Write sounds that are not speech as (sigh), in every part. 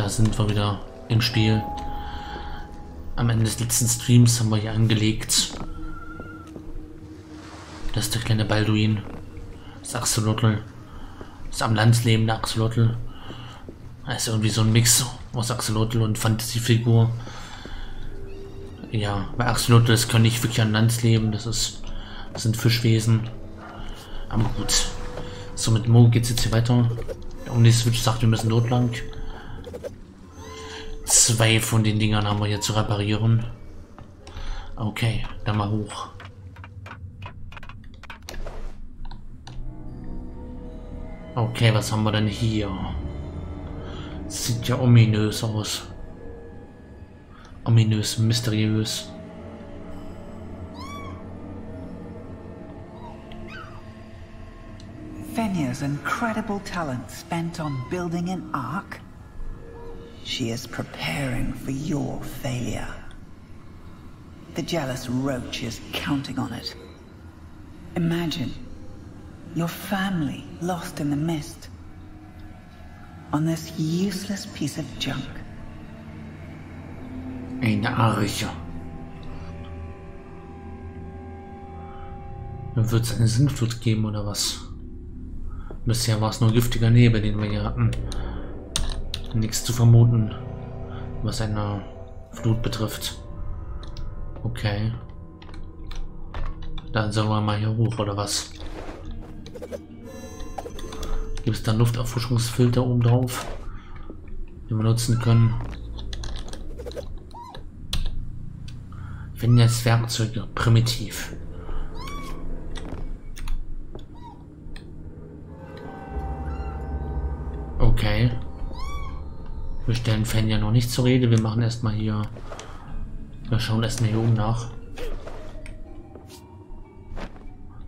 da sind wir wieder im Spiel. Am Ende des letzten Streams haben wir hier angelegt. Das ist der kleine Balduin. Das Axolotl. Das am Land lebende Axolotl. Das ist irgendwie so ein Mix aus Axolotl und Fantasiefigur. Ja, bei Axolotl, das können nicht wirklich an Land leben. Das ist, das sind Fischwesen. Aber gut. So, mit Mo geht es jetzt hier weiter. Um die Switch sagt, wir müssen dort lang. Zwei von den Dingern haben wir hier zu reparieren. Okay, dann mal hoch. Okay, was haben wir denn hier? Sieht ja ominös aus. Ominös, mysteriös. Fenya's incredible talent spent on building an ark? She is preparing for your failure. The jealous roach is counting on it. Imagine your family lost in the mist on this useless piece of junk. Eine Arche. Dann wird es eine Sintflut geben oder was? Bisher war es nur giftiger Nebel, den wir hier hatten. Hm. Nichts zu vermuten, was eine Flut betrifft. Okay. Dann sollen wir mal hier hoch, oder was? Gibt es da Lufterfrischungsfilter oben drauf, die wir nutzen können? Finden jetzt Werkzeuge primitiv. Wir stellen Fan ja noch nicht zur Rede. Wir machen erstmal hier. Wir schauen erstmal hier oben nach.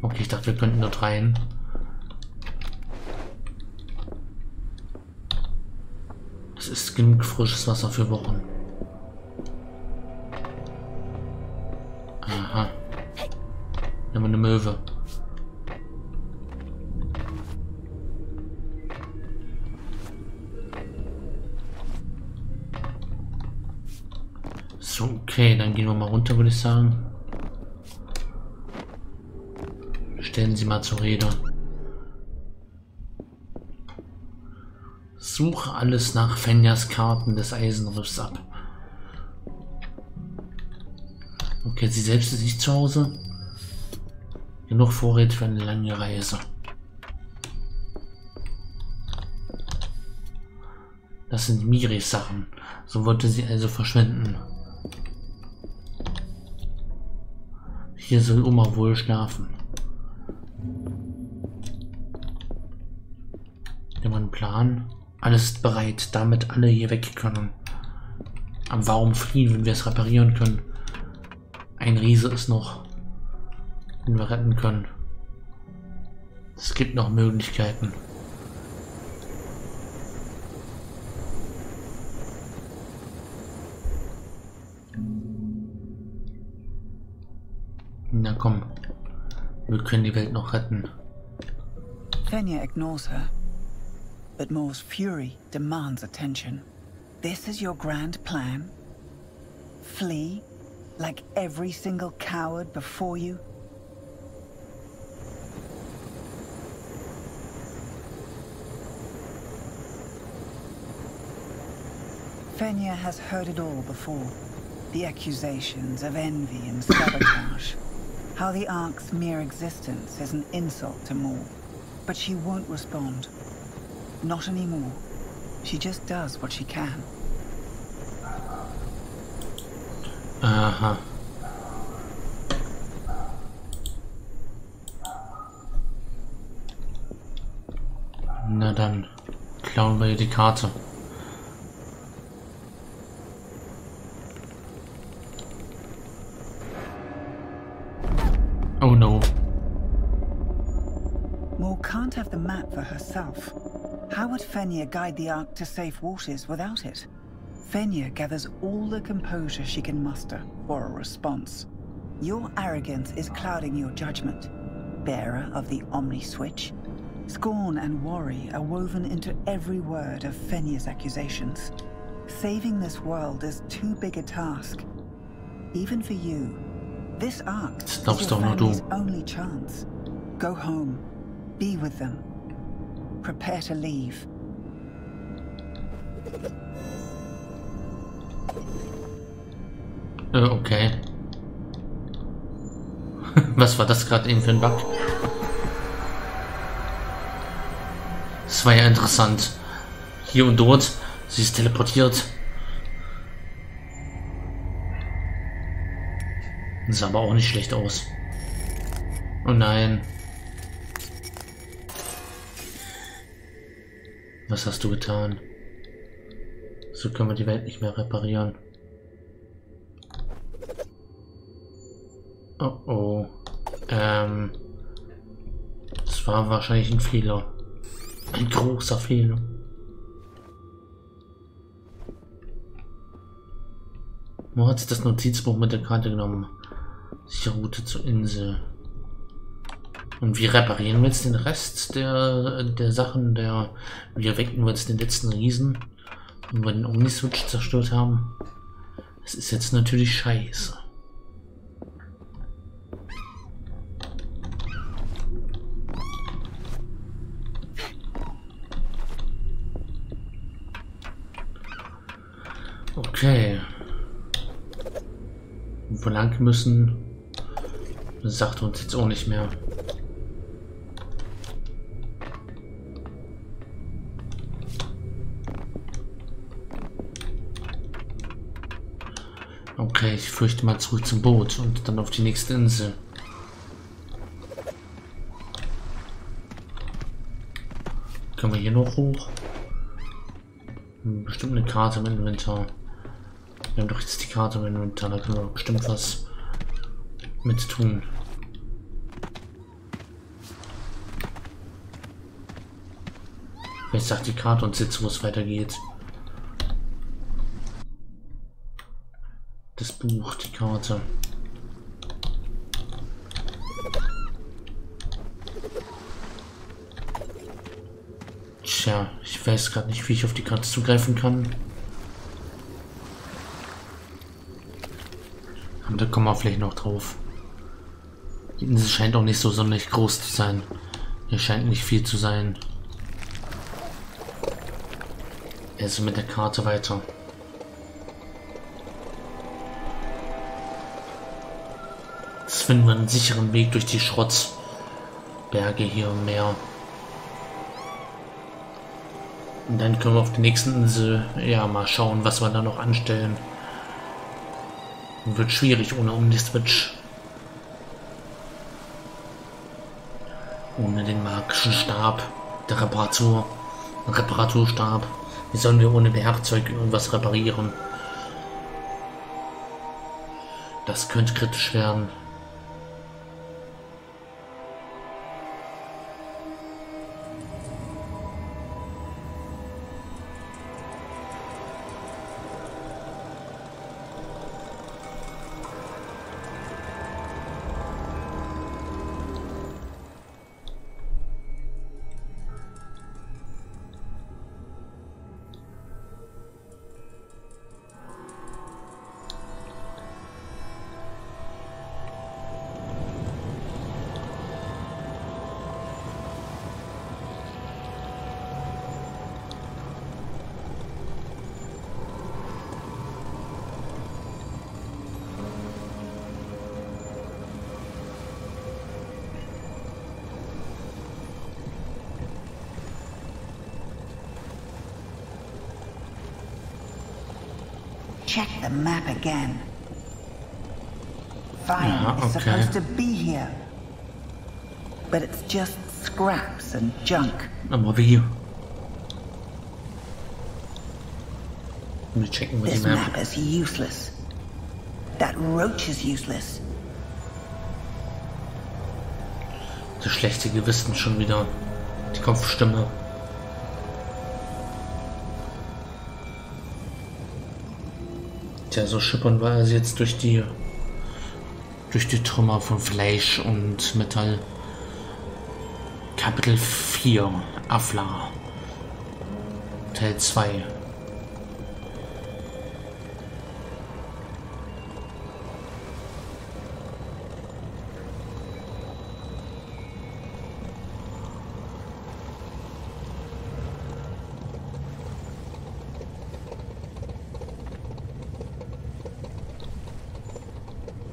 Okay, ich dachte, wir könnten dort rein. Das ist genug frisches Wasser für Wochen. Aha. Nehmen wir eine Möwe. Okay, dann gehen wir mal runter, würde ich sagen. Stellen Sie mal zur Rede. Suche alles nach Fenjas Karten des Eisenriffs ab. Okay, sie selbst ist nicht zu Hause. Genug Vorräte für eine lange Reise. Das sind Miris Sachen. So wollte sie also verschwinden. Hier soll Oma wohl schlafen. Wir haben einen Plan. Alles ist bereit, damit alle hier weg können. Aber warum fliehen, wenn wir es reparieren können? Ein Riese ist noch, den wir retten können. Es gibt noch Möglichkeiten. Na komm, wir können die Welt noch retten. Fenya ignores her. But Moore's fury demands attention. This is your grand plan? Flee? Like every single coward before you? Fenya has heard it all before. The accusations of envy and sabotage. How the Ark's mere existence is an insult to Moore. But she won't respond. Not anymore. She just does what she can. Aha. Na dann klauen wir die Karte. Fenrir guide the Ark to safe waters without it? Fenrir gathers all the composure she can muster for a response. Your arrogance is clouding your judgment, bearer of the Omni Switch. Scorn and worry are woven into every word of Fenrir's accusations. Saving this world is too big a task. Even for you. This ark Das is your doch nur du. family's only chance. Go home. Be with them. Prepare to leave. Äh, okay. (laughs) Was war das gerade eben für ein Bug? Das war ja interessant. Hier und dort. Sie ist teleportiert. Sah aber auch nicht schlecht aus. Oh nein. Was hast du getan? So können wir die Welt nicht mehr reparieren. Oh oh. Ähm. Das war wahrscheinlich ein Fehler. Ein großer Fehler. Wo hat sich das Notizbuch mit der Karte genommen? Sichere Route zur Insel. Und wie reparieren wir jetzt den Rest der, der Sachen? Der, wie erwecken wir jetzt den letzten Riesen? Wenn wir den Omniswitch zerstört haben? Das ist jetzt natürlich scheiße. Okay. Wo lang müssen, sagt uns jetzt auch nicht mehr. Okay, ich fürchte mal zurück zum Boot und dann auf die nächste Insel. Können wir hier noch hoch? Hm, Bestimmt eine Karte im Inventar. Wir haben doch jetzt die Karte im Inventar, da können wir doch bestimmt was mit tun. Vielleicht sagt die Karte uns jetzt, wo es weitergeht. Das Buch, die Karte. Tja, ich weiß gerade nicht, wie ich auf die Karte zugreifen kann. Aber da kommen wir vielleicht noch drauf. Die scheint auch nicht so sonderlich groß zu sein. Hier scheint nicht viel zu sein. Also mit der Karte weiter. Jetzt finden wir einen sicheren Weg durch die Schrottberge hier im Meer. Und dann können wir auf der nächsten Insel ja mal schauen, was wir da noch anstellen. Wird schwierig ohne Omniswitch. Ohne den magischen Stab der Reparatur. Reparaturstab. Wie sollen wir ohne Werkzeug irgendwas reparieren? Das könnte kritisch werden. Check the map again. Fire Yeah, uh-huh, is okay. supposed to be here. But it's just scraps and junk. Aber wie? Wir checken wir die This map Map. is useless. That roach is useless. Das schlechte Gewissen schon wieder. Die Kopfstimme. Tja, so schippern wir also jetzt durch die durch die Trümmer von Fleisch und Metall. Kapitel 4 Afla Teil 2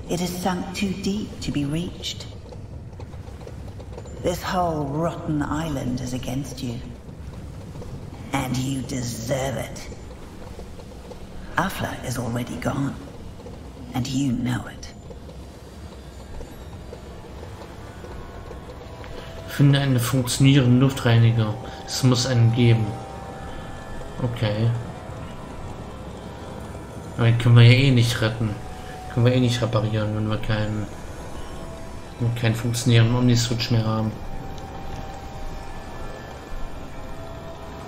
It has sunk too deep to be reached. This whole rotten island is against you. And you deserve it. Afla is already gone. And you know it. Finde einen funktionierenden Luftreiniger. Es muss einen geben. Okay. Aber den können wir ja eh nicht retten. Können wir eh nicht reparieren, wenn wir keinen, keinen funktionierenden Omni-Switch mehr haben.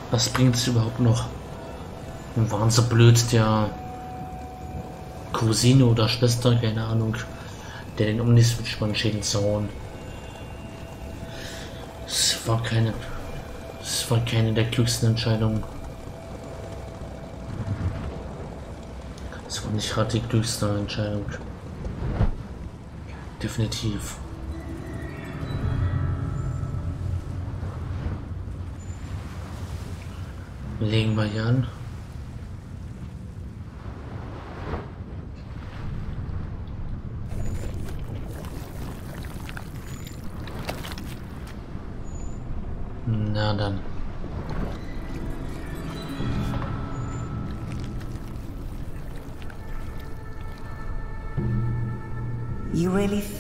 Was bringt es überhaupt noch? Und waren so blöd, der Cousine oder Schwester, keine Ahnung, der den Omni-Switch von Schäden zu hauen. Es war keine. Es war keine der klügsten Entscheidungen. Es war nicht gerade die klügste Entscheidung. Definitiv. Legen wir hier an.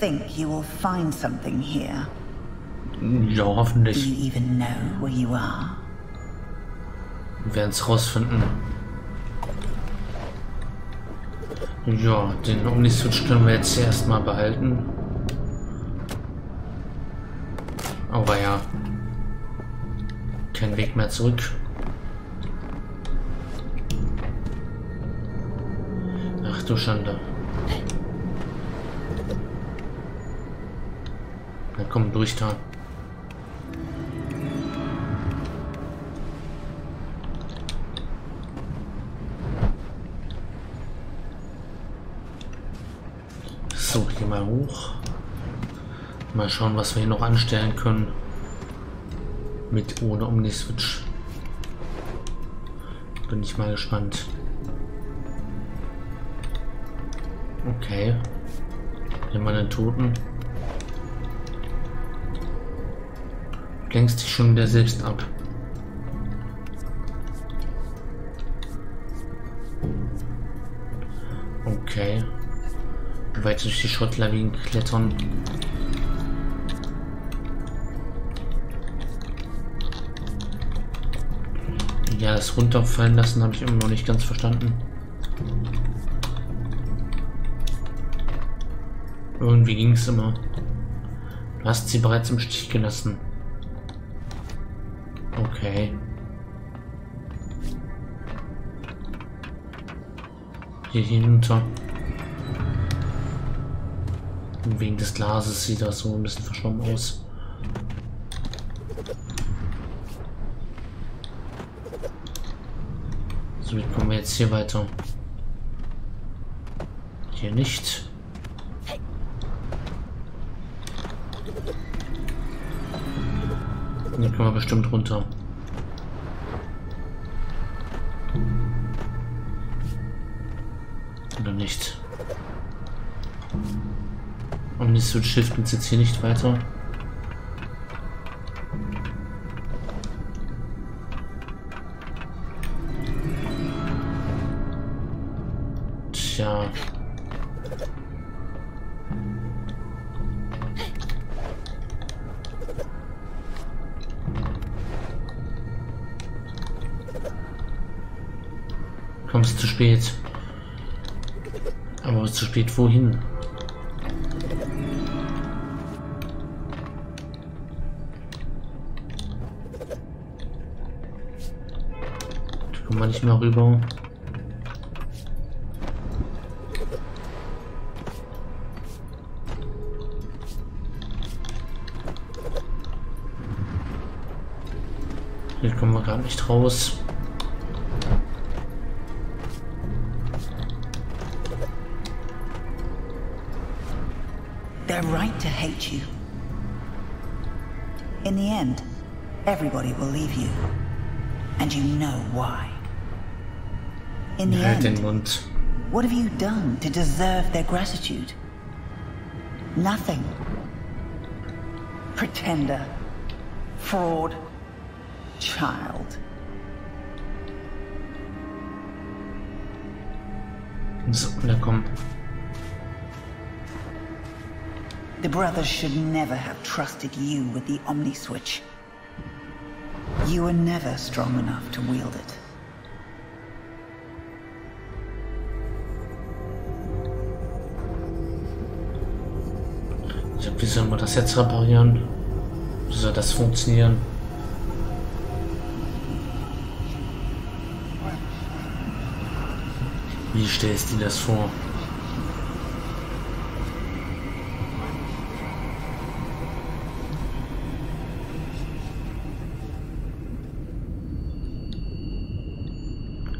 Think you will find something here? Ja, Do hoffentlich. you even know where you are? Wir werden es rausfinden. Ja, den Omni-Switch können wir jetzt erstmal behalten. Aber ja. Kein Weg mehr zurück. Ach du Schande. Na komm, durch da. So, hier mal hoch. Mal schauen, was wir hier noch anstellen können. Mit ohne Omni-Switch. Bin ich mal gespannt. Okay. Hier mal den Toten. Lenkst dich schon wieder selbst ab. Okay. Weit durch die Schrottlawinen klettern. Ja, das runterfallen lassen habe ich immer noch nicht ganz verstanden. Irgendwie ging es immer. Du hast sie bereits im Stich gelassen. Okay. Hier hinunter. Und wegen des Glases sieht das so ein bisschen verschwommen aus. So, wie kommen wir jetzt hier weiter? Hier nicht. Hier können wir bestimmt runter. Switch hilft uns jetzt hier nicht weiter. Tja. Kommst zu spät. Aber zu spät wohin? Wir nicht mehr rüber. Hier kommen wir gar nicht raus. They're right to hate you. In the end, everybody will leave you. And you know why. In the end, what have you done to deserve their gratitude? Nothing. Pretender. Fraud. Child. So, na komm. The brothers should never have trusted you with the Omni Switch. You were never strong enough to wield it. Wie sollen wir das jetzt reparieren? Wie soll das funktionieren? Wie stellst du dir das vor?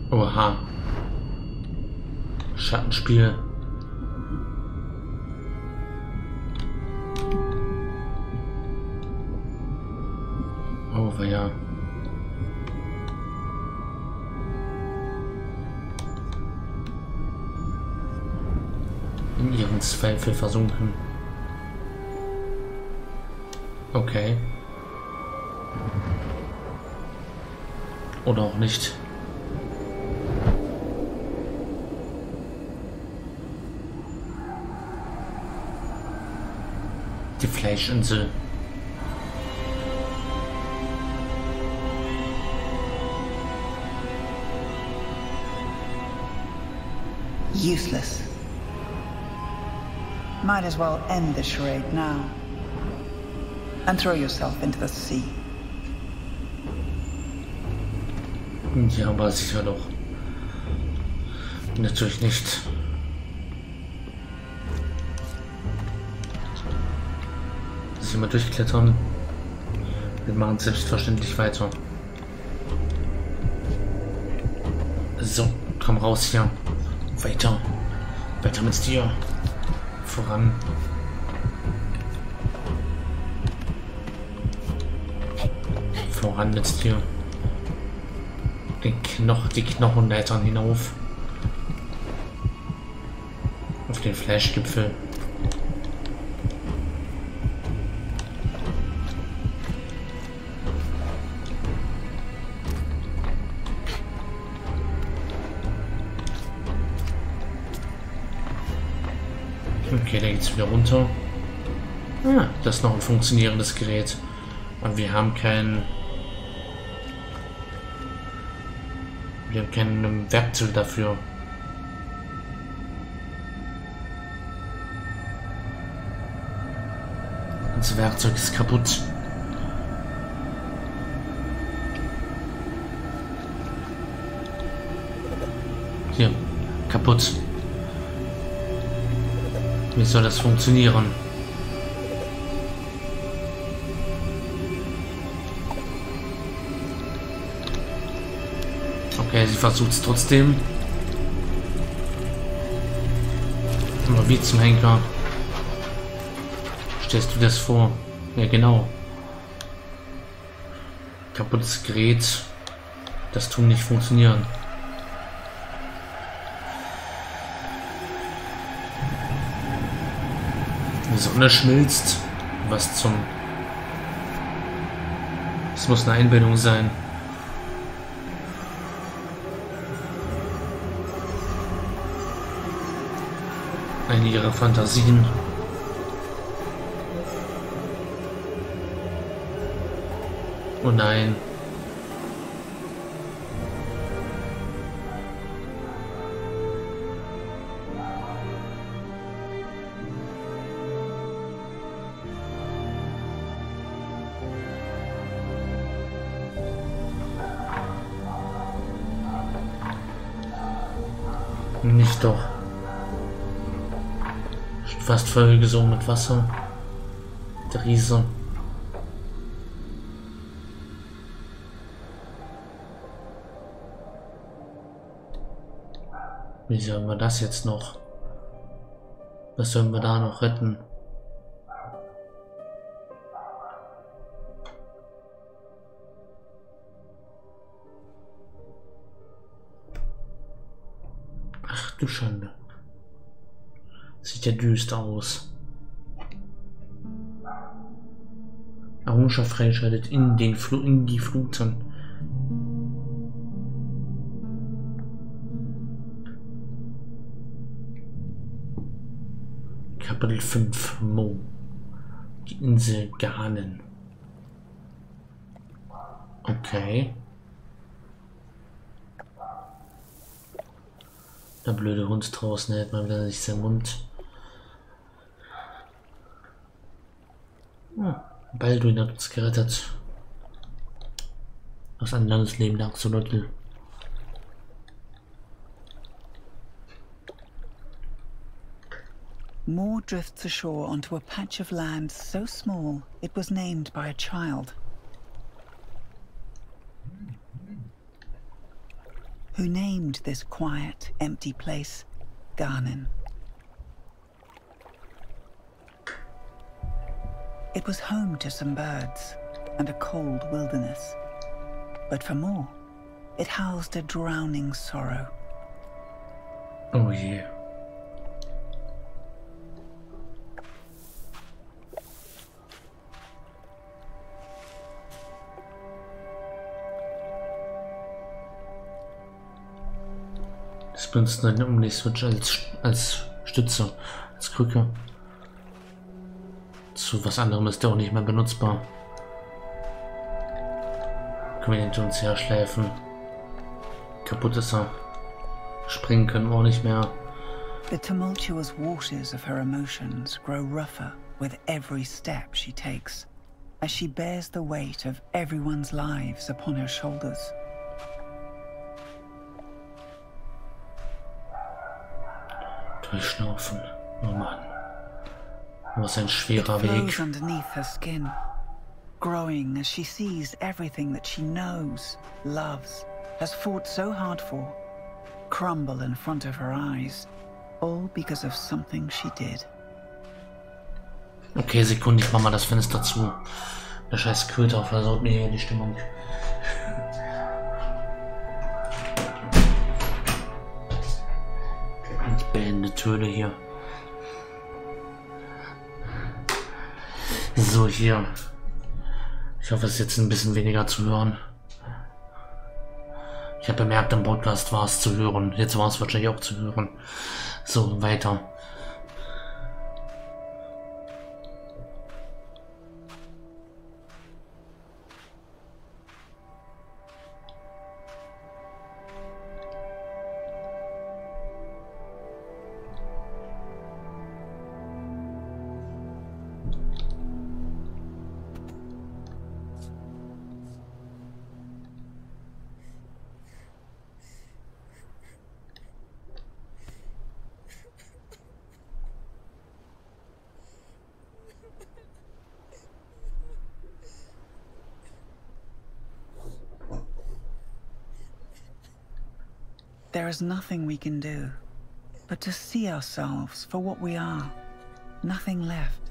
Oha. Schattenspiel. Oh, ja. In ihren Zweifel versunken. Okay. Oder auch nicht. Die Fleischinsel. Useless. Might as well end the charade now. And throw yourself into the sea. Ja, aber sicher doch. Natürlich nicht. Sich immer durchklettern. Wir machen selbstverständlich weiter. So, komm raus hier. Weiter. Weiter mit dir. Voran. Voran mit dir. Den Knoch die Knochenleitern hinauf. Auf den Flashgipfel. Okay, da geht's wieder runter. Ah, das ist noch ein funktionierendes Gerät. Und wir haben kein... Wir haben kein Werkzeug dafür. Das Werkzeug ist kaputt. Hier, kaputt. Wie soll das funktionieren? Okay, sie versucht es trotzdem. Aber wie zum Henker? Stellst du das vor? Ja, genau. Kaputtes Gerät. Das tun nicht funktionieren. Sonne schmilzt. Was zum... Es muss eine Einbildung sein. Eine ihrer Fantasien. Oh nein. Doch. Fast vollgesungen mit Wasser. Der Riese. Wie sollen wir das jetzt noch? Was sollen wir da noch retten? du Schande. Sieht ja düster aus. Arusha freischaltet in, den Fl in die Fluten. Kapitel 5 Mo Die Insel Garnen Okay. Der blöde Hund draußen hält mal wieder nicht seinen Mund. Hm. Balduin hat uns gerettet. Aus einem Landesleben der Axolotl. Moore drifts ashore onto a patch of land so small it was named by a child. Who named this quiet, empty place Garnin? It was home to some birds and a cold wilderness. But for more, it housed a drowning sorrow. Oh yeah. Das benutzen dann um die Switch als, als Stütze, als Krücke. Zu was anderem ist der auch nicht mehr benutzbar. Können wir hinter uns her schläfen. Kaputt ist er. Springen können wir auch nicht mehr. The tumultuous waters of her emotions grow rougher with every step she takes, as she bears the weight of everyone's lives upon her shoulders. Durchschnaufen. Oh Mann. Was ein schwerer Weg. underneath her skin, growing as she sees everything that she knows, loves, has fought so hard for, crumble in front of her eyes, all because of something she did. Okay, Sekunde, ich mach mal das Fenster zu. Der scheiß Köter versaut mir hier die Stimmung. Die bellende Töne hier. So, hier. Ich hoffe, es ist jetzt ein bisschen weniger zu hören. Ich habe bemerkt, im Podcast war es zu hören. Jetzt war es wahrscheinlich auch zu hören. So, weiter. There is nothing we can do but to see ourselves for what we are. Nothing left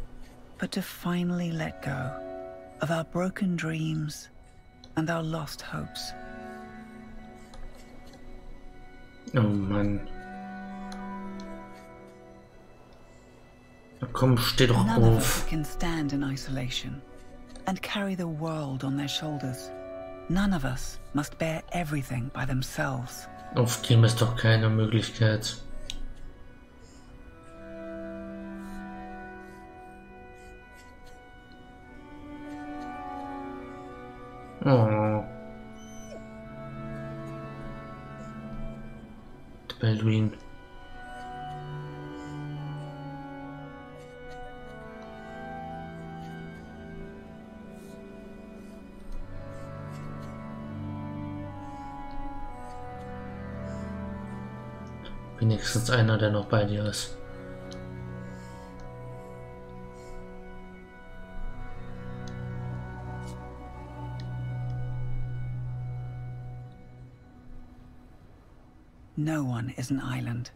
but to finally let go of our broken dreams and our lost hopes. Oh Mann. Na komm, steh doch None of us can stand in isolation and carry the world on their shoulders. None of us must bear everything by themselves. Aufgeben ist doch keine Möglichkeit. Oh. Balduin. Wenigstens einer, der noch bei dir ist. No one is an island.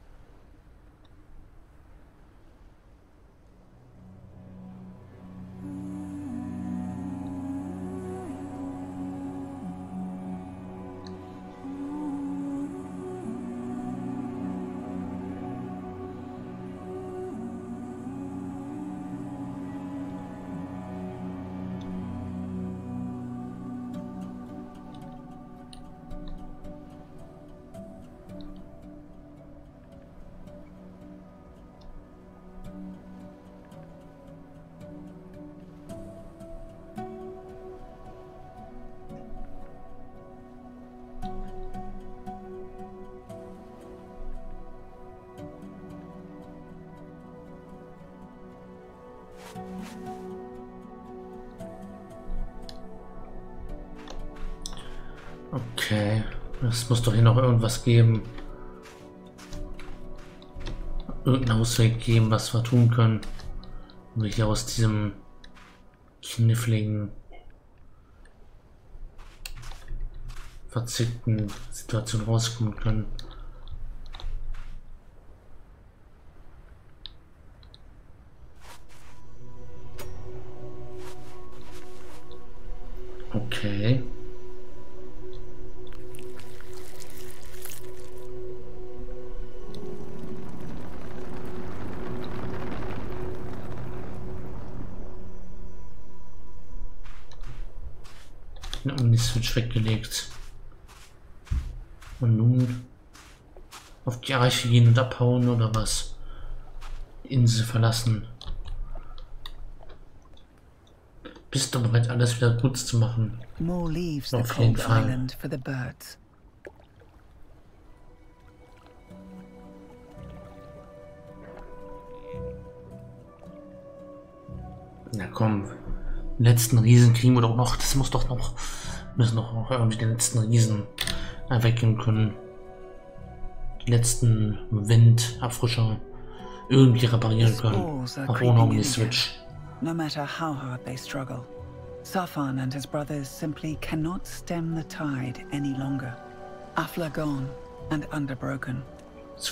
Okay. Es muss doch hier noch irgendwas geben. Irgendeinen Ausweg geben, was wir tun können. Um hier aus diesem kniffligen, verzickten Situation rauskommen können. Okay. Den Omni-Switch weggelegt. Und nun auf die Arche gehen und abhauen oder was? Insel verlassen. Bist du bereit, alles wieder gut zu machen? More leaves the Auf jeden cold Fall. island for the birds. Na komm, letzten Riesen kriegen wir doch noch. Das muss doch noch. Wir müssen doch noch irgendwie den letzten Riesen erwecken können. Die letzten Windabfrischer irgendwie reparieren können. Auch ohne in Omni-Switch. No matter how hard they struggle, Safan and his brothers simply cannot stem the tide any longer. Afla gone and underbroken.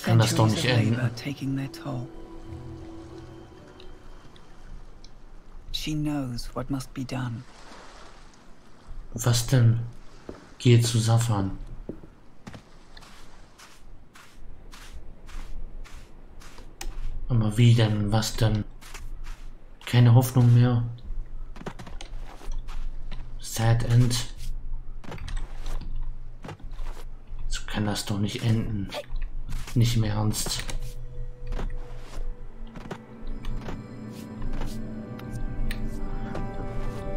Kann das Centuries of enden. labor taking their toll. She knows what must be done. Was denn? Gehe zu Safan. Aber wie denn? Was denn? Keine Hoffnung mehr. Sad End. So kann das doch nicht enden. Nicht im Ernst.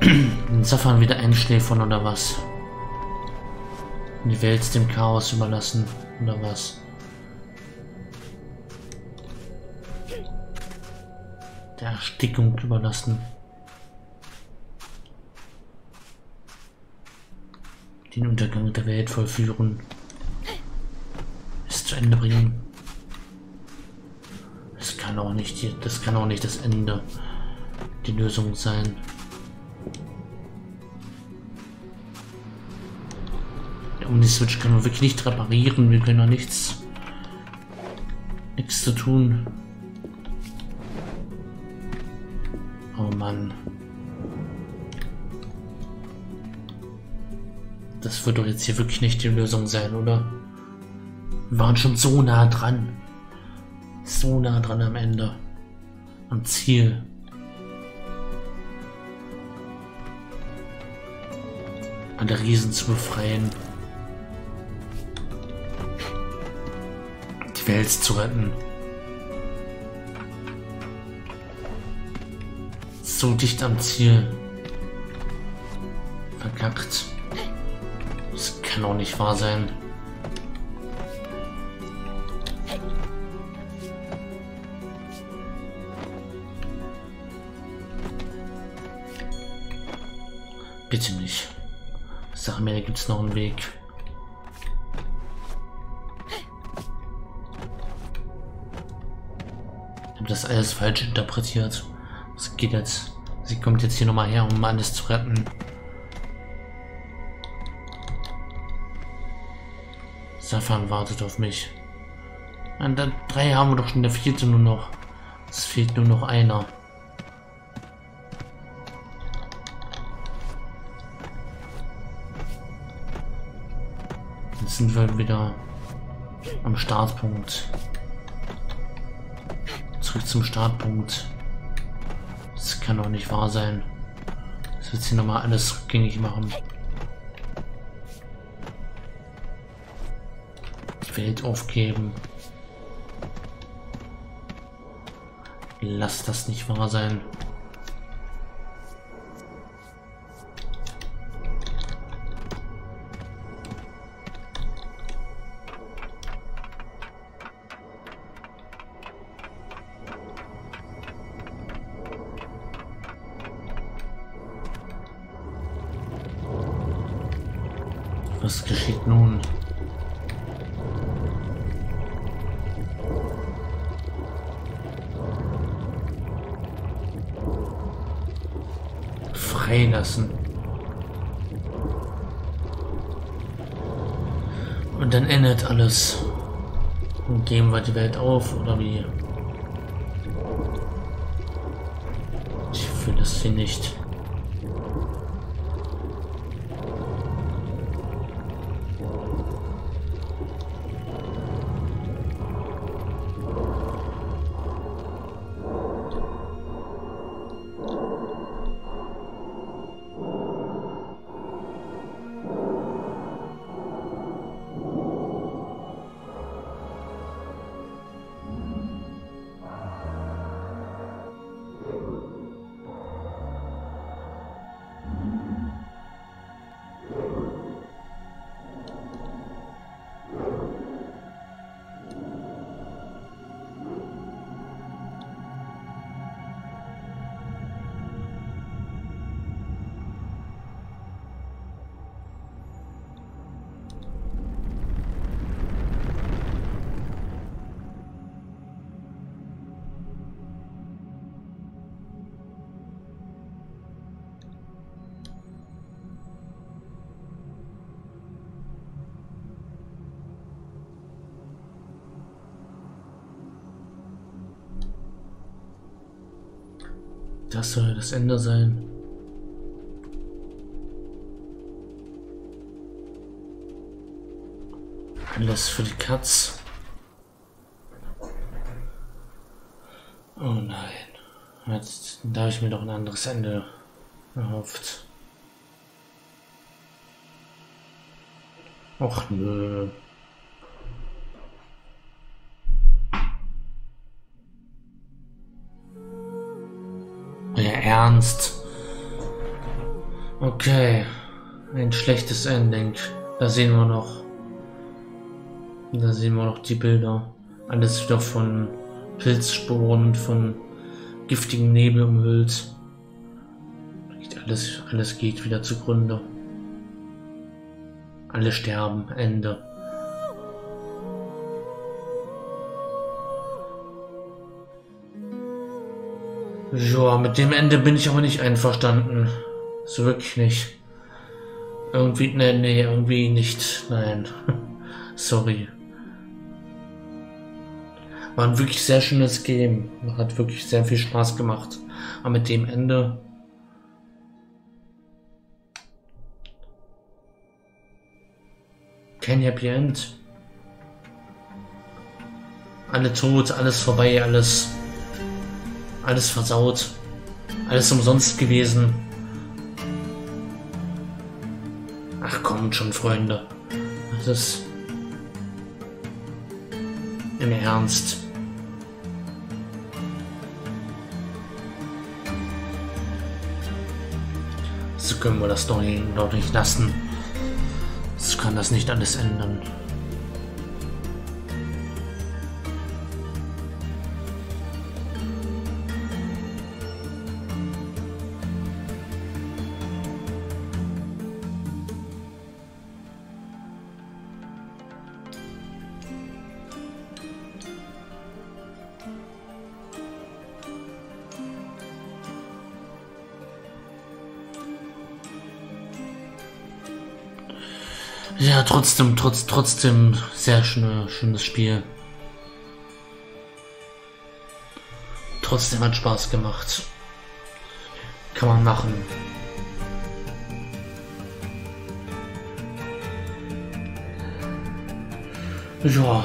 Den Safan wieder einschläfern oder was? Die Welt dem Chaos überlassen oder was? Der Erstickung überlassen. Den Untergang der Welt vollführen. Es zu Ende bringen. Das kann auch nicht, die- das kann auch nicht das Ende, die Lösung sein. Der Omni-Switch können wir wirklich nicht reparieren. Wir können da nichts. Nichts zu tun. Mann. Das wird doch jetzt hier wirklich nicht die Lösung sein, oder? Wir waren schon so nah dran. So nah dran am Ende. Am Ziel. Alle Riesen zu befreien. Die Welt zu retten. So dicht am Ziel. Verkackt. Das kann auch nicht wahr sein. Bitte nicht. Sag mir, da gibt's noch einen Weg. Ich habe das alles falsch interpretiert. Geht jetzt. Sie kommt jetzt hier nochmal her, um alles zu retten. Safan wartet auf mich. Und dann drei haben wir doch schon, der vierte nur noch. Es fehlt nur noch einer. Jetzt sind wir wieder am Startpunkt. Zurück zum Startpunkt. Das kann doch nicht wahr sein. Das wird hier nochmal alles rückgängig machen. Die Welt aufgeben. Lass das nicht wahr sein. Und dann endet alles. Und geben wir die Welt auf, oder wie? Ich fühle das hier nicht. Das soll das Ende sein. Alles für die Katz. Oh nein. Jetzt, da habe ich mir doch ein anderes Ende erhofft. Och nö. Ernst. Okay. Ein schlechtes Ending. Da sehen wir noch. Da sehen wir noch die Bilder. Alles wieder von Pilzsporen und von giftigem Nebel umhüllt. Alles, alles geht wieder zugrunde. Alle sterben. Ende. Ja, mit dem Ende bin ich aber nicht einverstanden. So wirklich nicht. Irgendwie, nee, nee, irgendwie nicht. Nein. (laughs) Sorry. War ein wirklich sehr schönes Game. Hat wirklich sehr viel Spaß gemacht. Aber mit dem Ende. Kein Happy End. Alle tot, alles vorbei, alles alles versaut. Alles umsonst gewesen. Ach kommt schon, Freunde. Das ist... Im Ernst. So können wir das doch nicht, lassen. So kann das nicht alles ändern. Ja, trotzdem, trotz, trotzdem sehr schöne, schönes Spiel. Trotzdem hat Spaß gemacht. Kann man machen. Ja,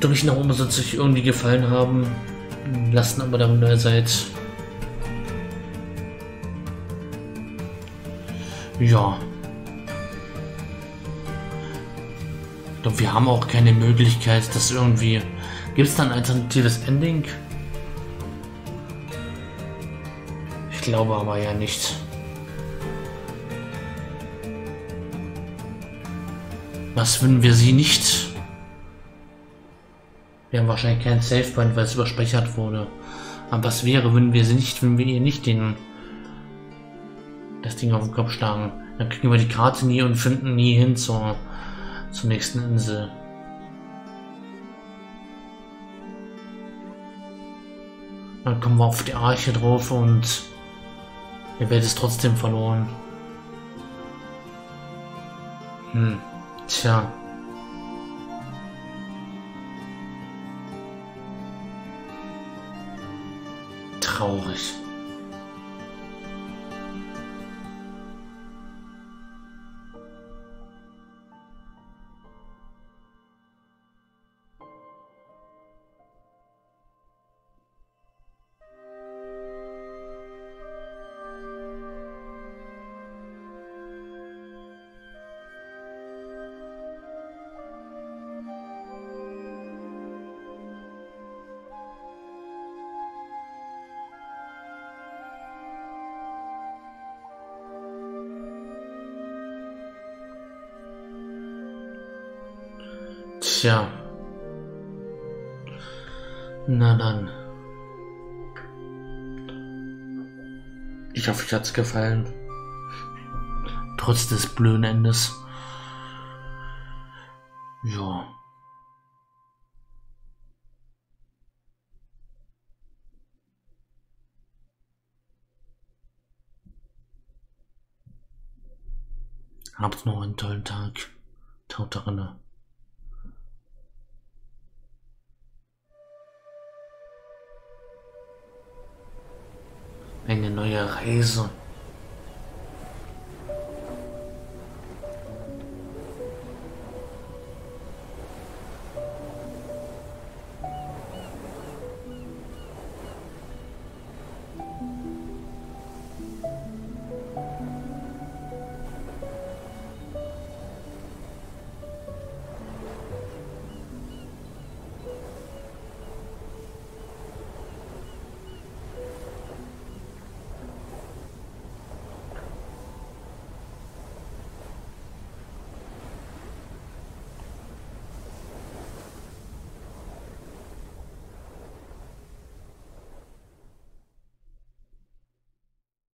durch nach oben soll es euch irgendwie gefallen haben. Lasst aber da neu seid. Ja. Glaube, wir haben auch keine Möglichkeit, das irgendwie... Gibt es da ein alternatives Ending? Ich glaube aber ja nicht. Was, wenn wir sie nicht... Wir haben wahrscheinlich keinen Savepoint, weil es überspeichert wurde. Aber was wäre, wenn wir sie nicht, wenn wir ihr nicht den... das Ding auf den Kopf schlagen? Dann kriegen wir die Karte nie und finden nie hin zur, zur nächsten Insel. Dann kommen wir auf die Arche drauf und ihr werdet es trotzdem verloren. Hm, tja. Traurig. Dann. Ich hoffe, euch hat's gefallen. Trotz des blöden Endes. Ja. Habt noch einen tollen Tag. Tautarine. Eine neue Reise.